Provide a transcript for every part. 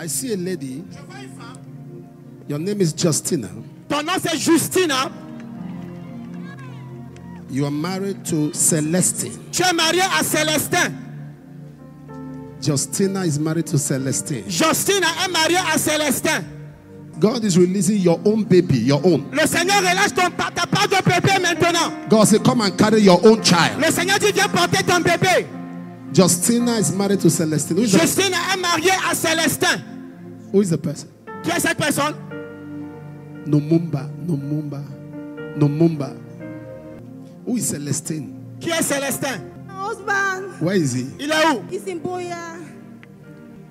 I see a lady. Your name is Justina. Ton nom c'est Justina. You are married to Celestine. Tu es marié à Célestin. Justina is married to Celestine. Justina est mariée à Célestin. God is releasing your own baby, your own. Le Seigneur relâche ton, ta part de bébé maintenant. God said, Come and carry your own child. Le Seigneur dit viens porter ton bébé. Justina is married to Celestine. Who is, the, Justine est mariée à Célestin. who is the person? Qui est cette personne? Nomumba, Nomumba, Nomumba. Who is Celestine? Qui est Célestin My husband Where is he? Il est où? Is in Boya.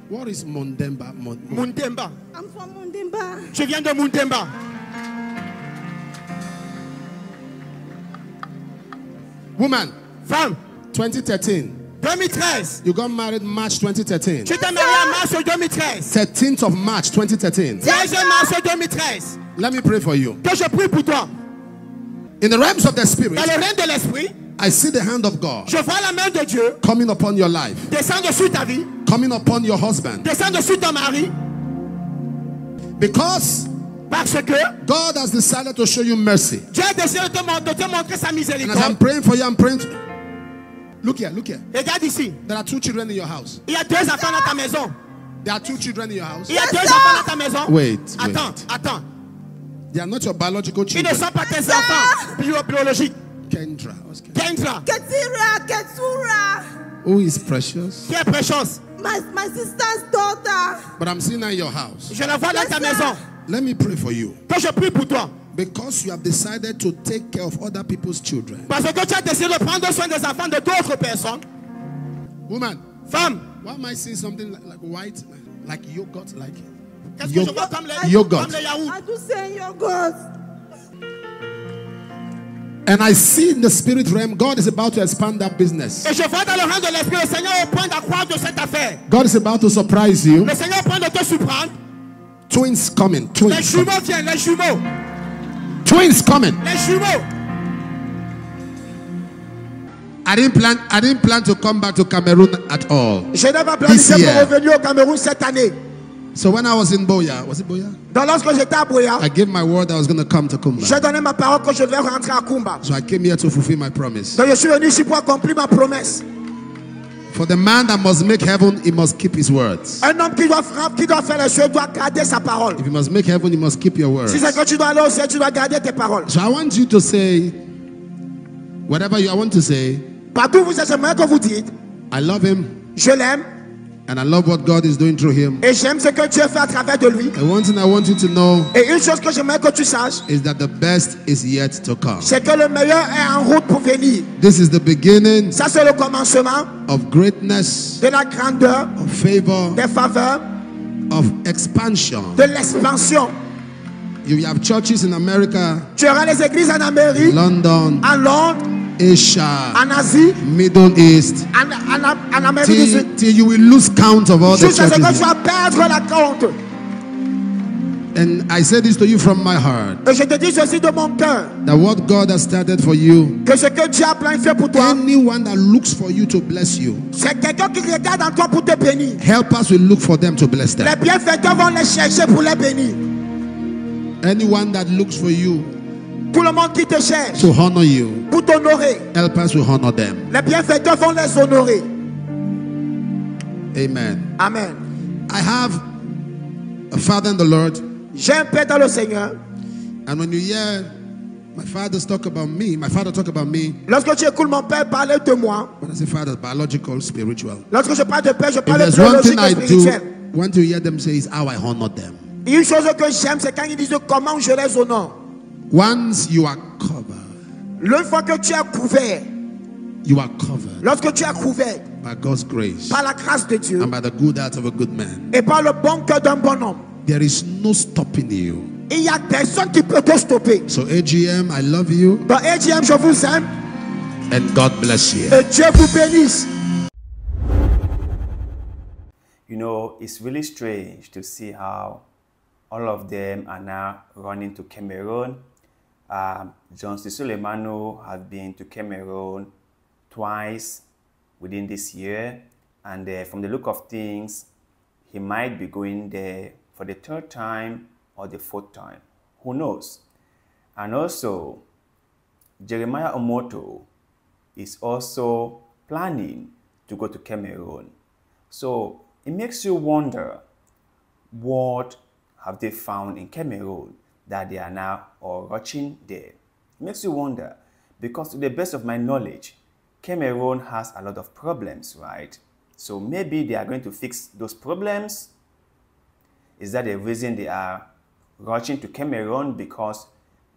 What is Mondemba? Mon- Muntemba. I'm from Mundimba. Je viens de Muntemba. Woman, Femme, 2013. 2013. You got married March 2013. Tu t'es mariée en mars 2013. 13th of March 2013. 13 mars 2013. Let me pray for you. Que je prie pour toi. In the realms of the spirit, Dans le règne de l'esprit, I see the hand of God je vois la main de Dieu coming upon your life, descendre sur ta vie, coming upon your husband. descendre sur ton mari, Because parce que God has decided to show you mercy. Dieu a décidé de te, montrer sa And as I'm praying for you, I'm praying. To... Look here, look here. Regarde ici. There are two children in your house. Il y a deux enfants dans ta maison. There are two children in your house. Il y a deux enfants dans ta maison. Wait, Attends, wait. attends. They are not your biological children. Ils ne sont pas tes ah. enfants bio- biologiques. Kendra. what's Kendra? Kendra, Ketira, Who is precious? qui est précieuse. My, my sister's daughter. But I'm seeing her in your house. Je la vois dans ta maison. Let me pray for you. Que je prie pour toi. Because you have decided to take care of other people's children. Parce que tu as décidé de prendre soin des enfants de d'autres personnes. Woman, Femme, why am I seeing something like, like white, like yogurt, like qu'est-ce que je vois comme les, Yogurt. comme les yaourts I do say yogurt. And I see in the spirit realm, God is about to expand that business. Et je vois dans le rang de l'esprit, le Seigneur est au point d'accroître de cette affaire. God is about to surprise you. Le Seigneur est au point de te surprendre. Twins coming, Les twins coming. jumeaux viennent, les jumeaux, Twins coming. I didn't plan I didn't plan to come back to Cameroon at all. Je n'ai pas planifié pour revenir au Cameroun cette année. So when I was in Buea, was it Buea? Donc lorsque j'étais à Buea, I gave my word I was going to come to Kumba. j'ai donné ma parole que je devais rentrer à Kumba. So I came here to fulfill my promise. Donc je suis venu ici pour accomplir ma promesse. For the man that must make heaven, he must keep his words. Un homme qui doit, qui doit faire les choses doit garder sa parole. If you must make heaven, you must keep your words. Si c'est que tu dois aller au ciel, tu dois garder tes paroles. So I want you to say whatever you I want to say. Partout vous êtes, j'aimerais que vous dites, I love him je l'aime and I love what God is doing through him. et j'aime ce que Dieu fait à travers de lui. And one thing I want you to know Et une chose que j'aimerais que tu saches, is that the best is yet to come. c'est que le meilleur est en route pour venir. This is the beginning Ça, c'est le commencement of greatness, de la grandeur, of favor, des faveurs, of expansion. de l'expansion. You have churches in America, Tu auras les églises en Amérique, London, en Londres, Asia, en Asie, Middle East, en, en Amérique du till, till you will lose count of all the Jusqu'à ce que tu churches. vas perdre la compte. And I say this to you from my heart Et je te dis ceci de mon cœur, that what God has started for you, que ce que Dieu a planifié pour toi, anyone that looks for you to bless you, c'est quelqu'un qui regarde en toi pour te bénir. helpers will look for them to bless Les them. bienfaiteurs vont les chercher pour les bénir. Anyone that looks for you Tout le monde qui te cherche to honor you, pour t'honorer, helpers will honor them. les bienfaiteurs vont les honorer. Amen. Amen. I have a father in the Lord, J'ai un père dans le Seigneur. and when you hear my fathers talk about me, my father talk about me, Lorsque tu écoutes mon père parler de moi, when I say father, biological, spiritual. lorsque je parle de père, je parle one biologique et spirituel. do, want to hear them say is how I honor them. Une chose que j'aime, c'est quand ils disent comment je les honore. Once you are covered, Une fois que tu es couvert, you are covered lorsque tu es couvert by God's grace par la grâce de Dieu and by the good heart of a good man. et par le bon cœur d'un bon homme, There is no stopping you. il n'y a personne qui peut te stopper. So AGM, I love you Dans AGM, je vous aime and God bless you. et Dieu vous bénisse. You know, it's really strange to see how all of them are now running to Cameroon. Um, Johnson Suleman has been to Cameroon twice within this year, and uh, from the look of things, he might be going there for the third time or the fourth time. Who knows? And also, Jeremiah Omoto is also planning to go to Cameroon. So it makes you wonder what have they found in Cameroon that they are now or watching there. Makes you wonder because to the best of my knowledge, Cameroon has a lot of problems, right? So maybe they are going to fix those problems. Is that the reason they are rushing to Cameroon because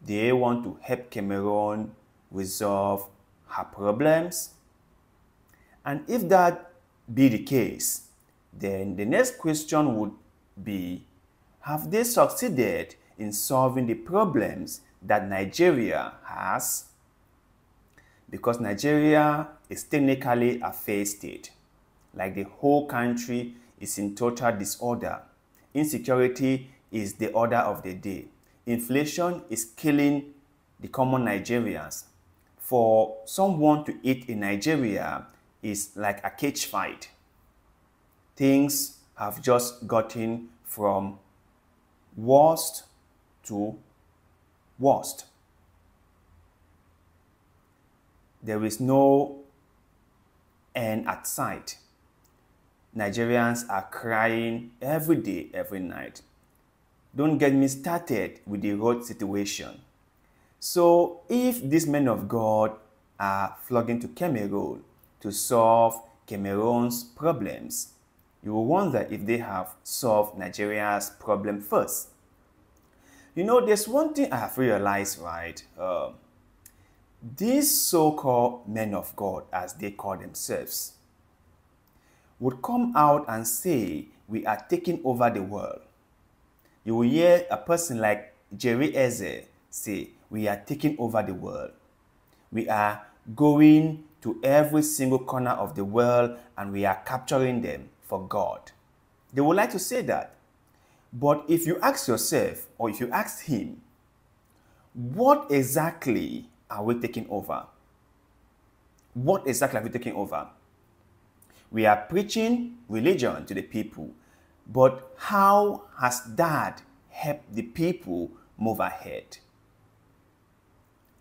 they want to help Cameroon resolve her problems? And if that be the case, then the next question would be Have they succeeded in solving the problems that Nigeria has? Because Nigeria is technically a failed state, like the whole country is in total disorder. Insecurity is the order of the day. Inflation is killing the common Nigerians. For someone to eat in Nigeria is like a cage fight. Things have just gotten from worst to worst. There is no end at sight. Nigerians are crying every day, every night. Don't get me started with the road situation. So, if these men of God are flogging to Cameroon to solve Cameroon's problems, you will wonder if they have solved Nigeria's problem first. You know, there's one thing I have realized, right? Um, these so called men of God, as they call themselves, would come out and say, We are taking over the world. You will hear a person like Jerry Eze say, We are taking over the world. We are going to every single corner of the world and we are capturing them for God. They would like to say that. But if you ask yourself, or if you ask him, what exactly are we taking over? What exactly are we taking over? We are preaching religion to the people, but how has that helped the people move ahead?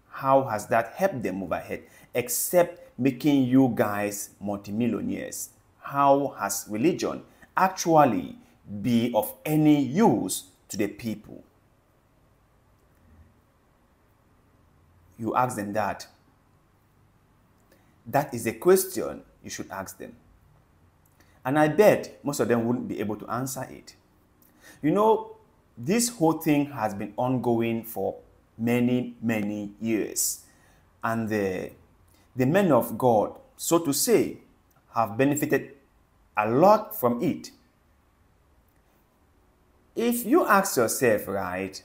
How has that helped them move ahead? Except making you guys multimillionaires. How has religion actually be of any use to the people? You ask them that. That is a question you should ask them. And I bet most of them wouldn't be able to answer it. You know, this whole thing has been ongoing for many, many years. And the, the men of God, so to say, have benefited a lot from it. If you ask yourself, right,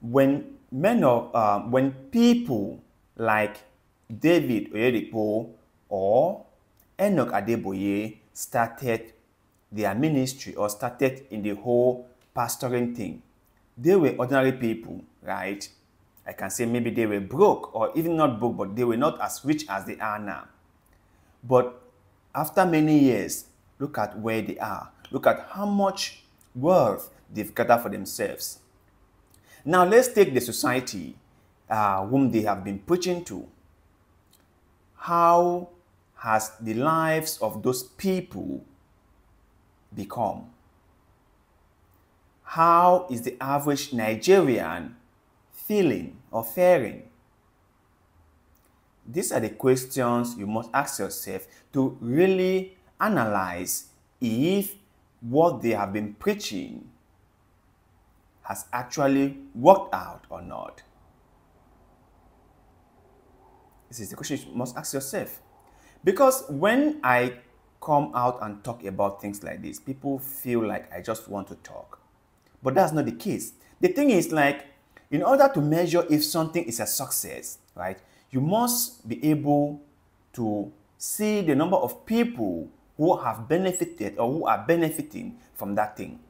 when men of, uh, when people like David Oyedepo or Enoch Adeboye started their ministry or started in the whole pastoring thing, they were ordinary people, right? I can say maybe they were broke or even not broke, but they were not as rich as they are now. But after many years, look at where they are. Look at how much wealth they've gathered for themselves. Now, let's take the society uh, whom they have been preaching to. How has the lives of those people become? How is the average Nigerian feeling or faring? These are the questions you must ask yourself to really analyze if what they have been preaching has actually worked out or not. This is the question you must ask yourself. Because when I come out and talk about things like this, people feel like I just want to talk. But that's not the case. The thing is like, in order to measure if something is a success, right, you must be able to see the number of people who have benefited or who are benefiting from that thing.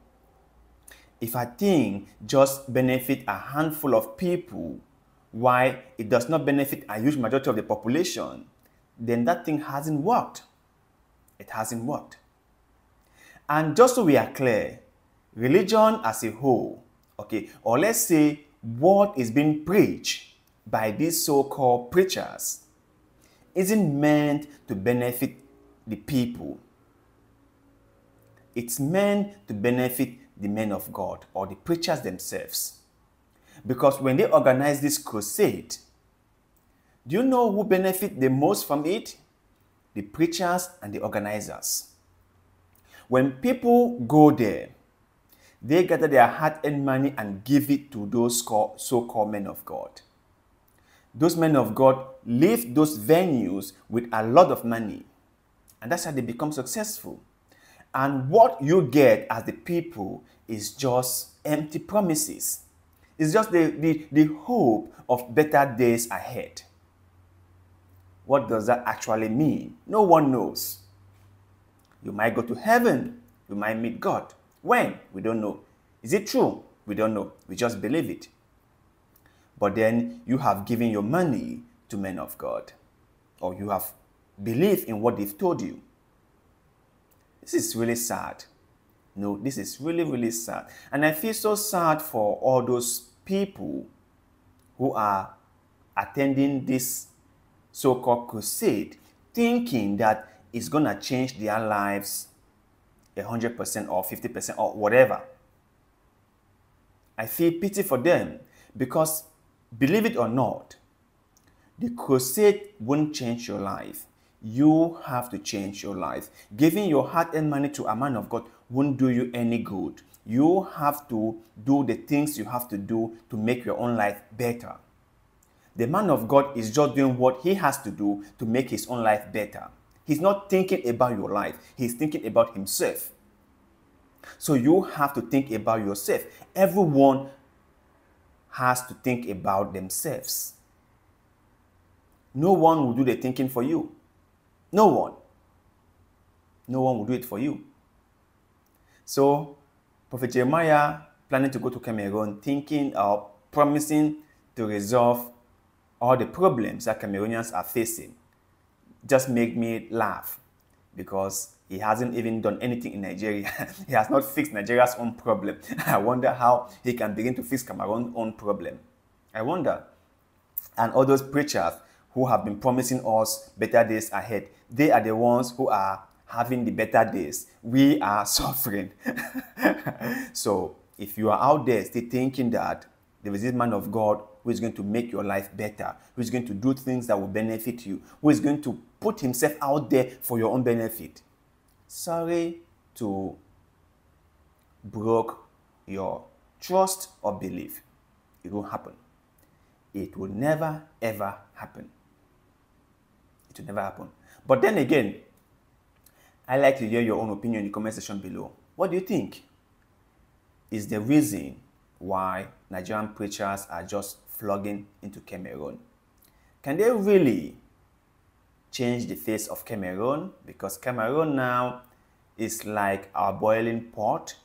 If a thing just benefit a handful of people, why it does not benefit a huge majority of the population, then that thing hasn't worked. It hasn't worked. And just so we are clear, religion as a whole, okay, or let's say what is being preached by these so called preachers isn't meant to benefit the people. It's meant to benefit the men of God or the preachers themselves. Because when they organize this crusade, do you know who benefit the most from it? The preachers and the organizers. When people go there, they gather their hard earned money and give it to those so called men of God. Those men of God leave those venues with a lot of money. And that's how they become successful. And what you get as the people is just empty promises. It's just the, the, the hope of better days ahead. What does that actually mean? No one knows. You might go to heaven. You might meet God. When? We don't know. Is it true? We don't know. We just believe it. But then you have given your money to men of God, or you have believed in what they've told you. This is really sad. No, this is really, really sad. And I feel so sad for all those people who are attending this so called crusade, thinking that it's going to change their lives 100% or 50% or whatever. I feel pity for them because, believe it or not, the crusade won't change your life. You have to change your life. Giving your heart and money to a man of God won't do you any good. You have to do the things you have to do to make your own life better. The man of God is just doing what he has to do to make his own life better. He's not thinking about your life, he's thinking about himself. So you have to think about yourself. Everyone has to think about themselves. No one will do the thinking for you. No one. No one will do it for you. So, Prophet Jeremiah planning to go to Cameroon, thinking or promising to resolve all the problems that Cameroonians are facing, just make me laugh because he hasn't even done anything in Nigeria. he has not fixed Nigeria's own problem. I wonder how he can begin to fix Cameroon's own problem. I wonder. And all those preachers who have been promising us better days ahead, they are the ones who are having the better days. We are suffering. so if you are out there still thinking that there is this man of God who is going to make your life better, who is going to do things that will benefit you, who is going to put himself out there for your own benefit. Sorry to broke your trust or belief. It will happen. It will never ever happen. It will never happen. But then again, I like to hear your own opinion in the comment section below. What do you think is the reason why Nigerian preachers are just flogging into Cameroon? Can they really change the face of Cameroon? Because Cameroon now is like a boiling pot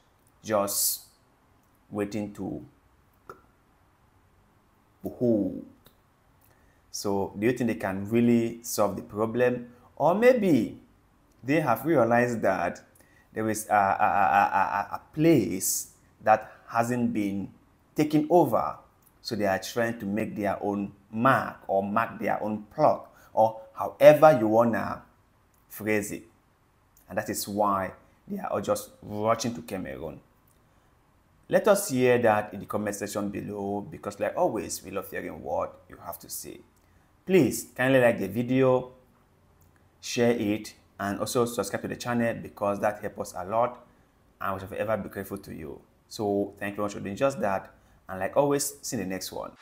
just waiting to. So do you think they can really solve the problem? Or maybe they have realized that there is a, a, a, a, place that hasn't been taken over. So they are trying to make their own mark or mark their own plot or however you want to phrase it. And that is why they are just rushing to Cameroon. Let us hear that in the comment section below because like always, we love hearing what you have to say. Please kindly like the video, share it, and also subscribe to the channel because that helps us a lot and we shall forever be grateful to you. So thank you very much for doing just that. And like always, see you in the next one.